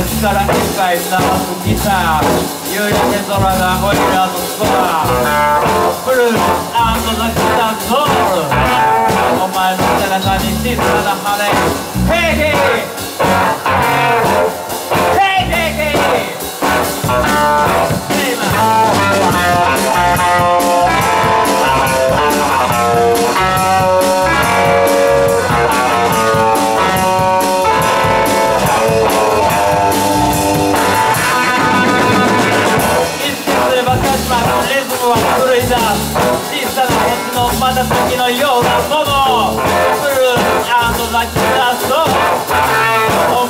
ですから一回鳴らすギター夕焼け空がオリラの空ブルースザ・ギターソウルお前の背中に小さなた時のようなものブルース泣き出そう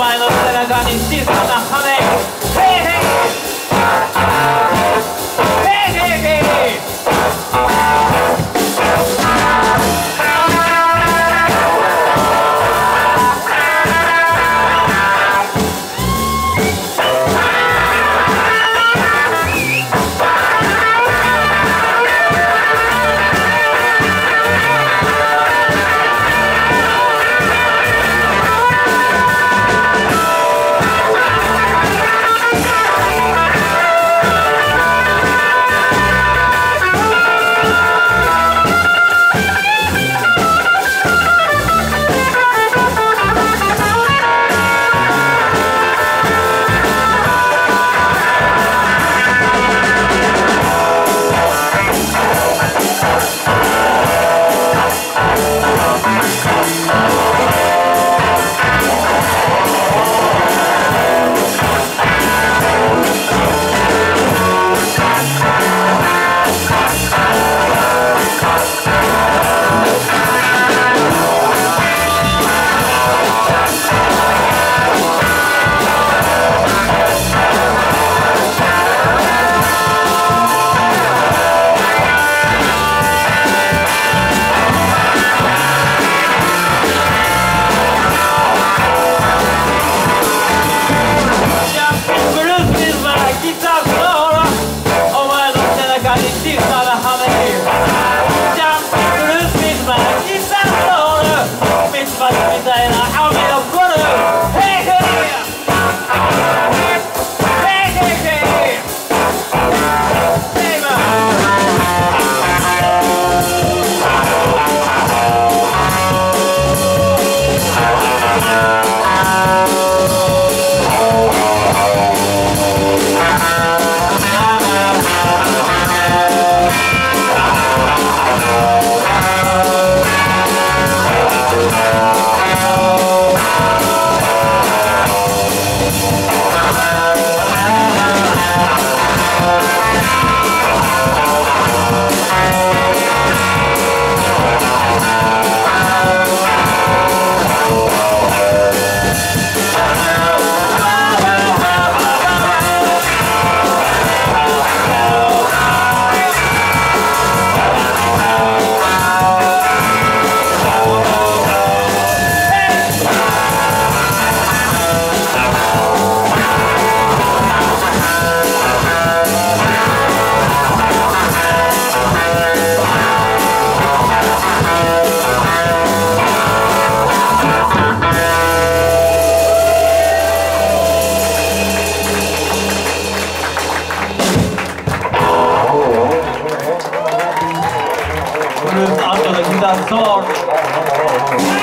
ブ